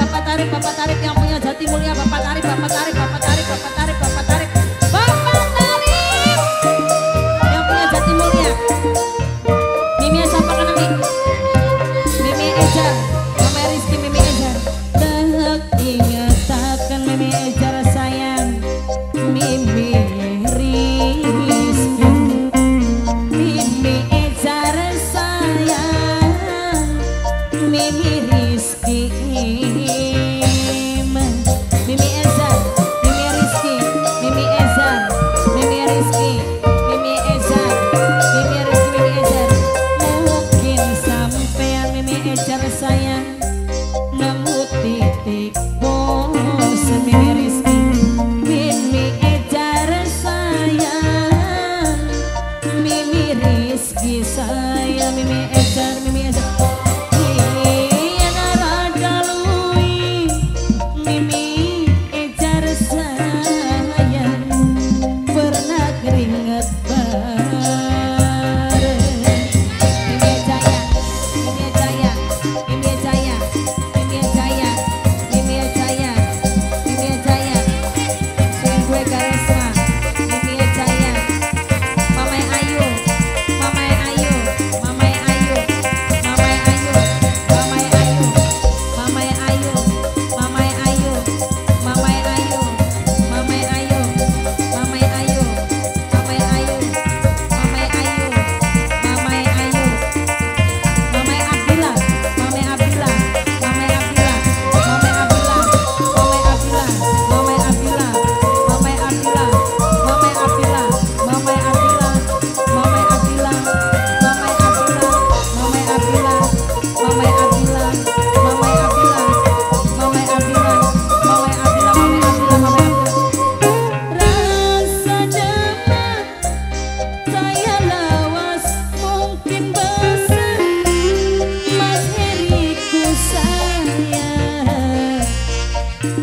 Bapak Tarif, Bapak Tarif yang punya jati mulia, Bapak Tarif, Bapak Tarif, Bapak Tarif, Bapak Tarif, Bapak Tarif. yes I am.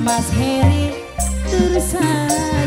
Mas Heri Tursana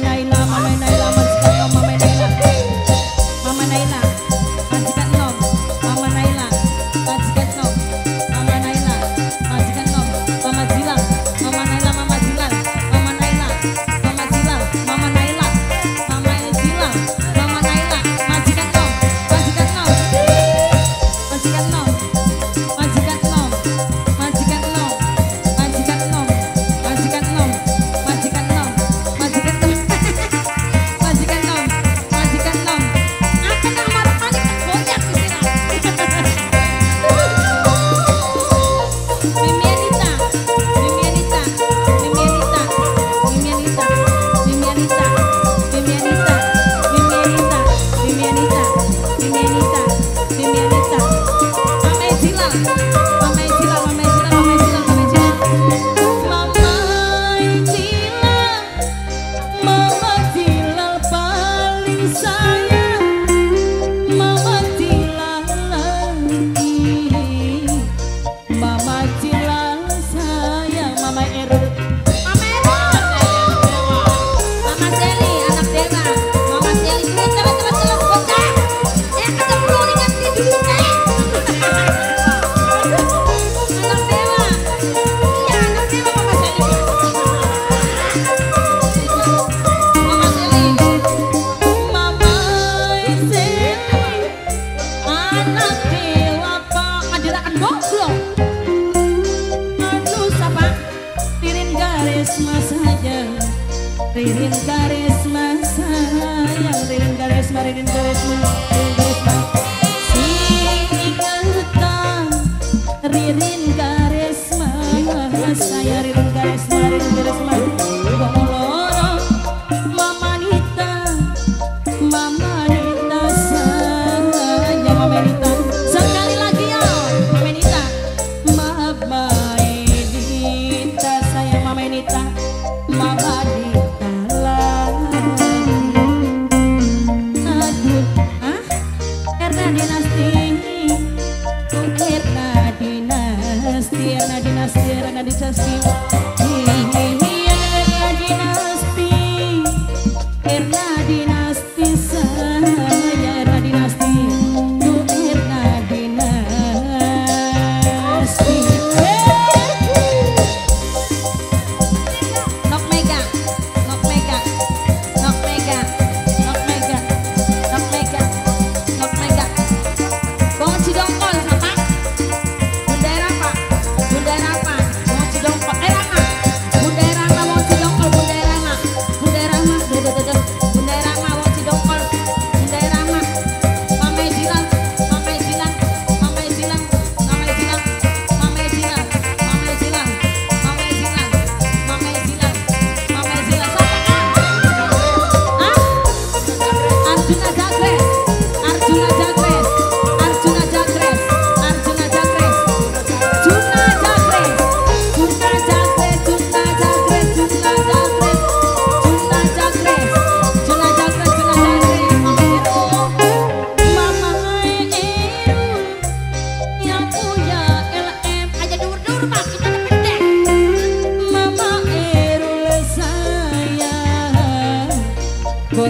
of sea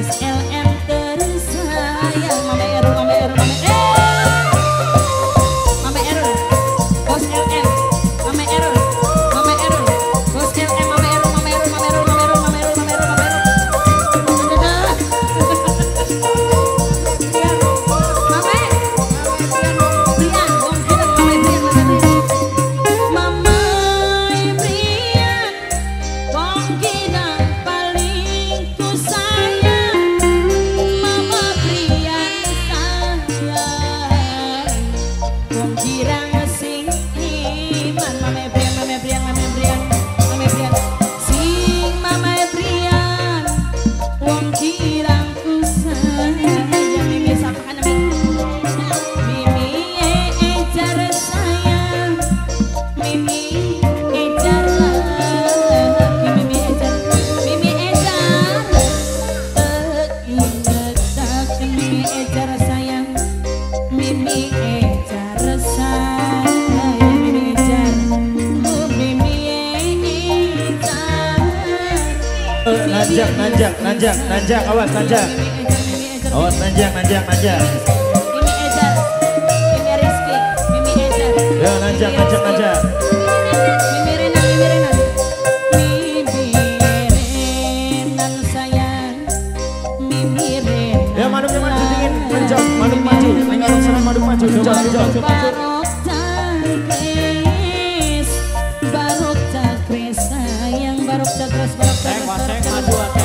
is nanjak, nanjak, nanjak, awas nanjak. Awas nanjak, nanjak, nanjak. Mimi Ezer, Mimi Rizky, Mimi Ezer. Ya nanjak, nanjak, nanjak. Mimi Renan, Mimi Renan. Mimi Renan sayang, Mimi Renan. Ya madu yang maju dingin, menjauh, madu maju, ingat sana madu maju, coba, coba. Barok tak kris, barok tak barok takres. Seng, seng, maju,